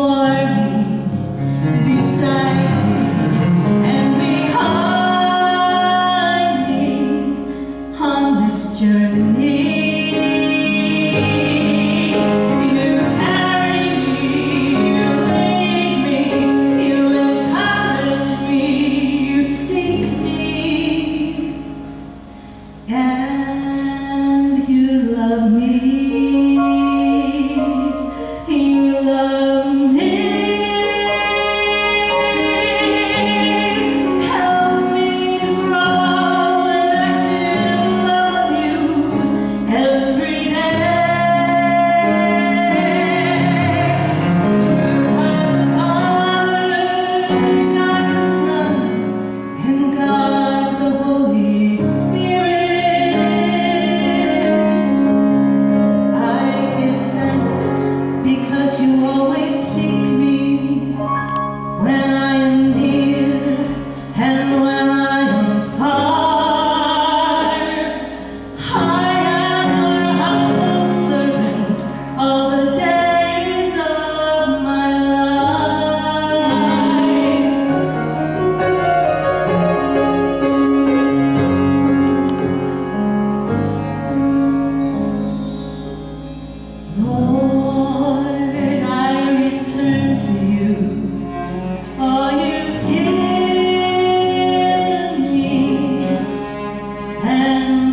for me beside and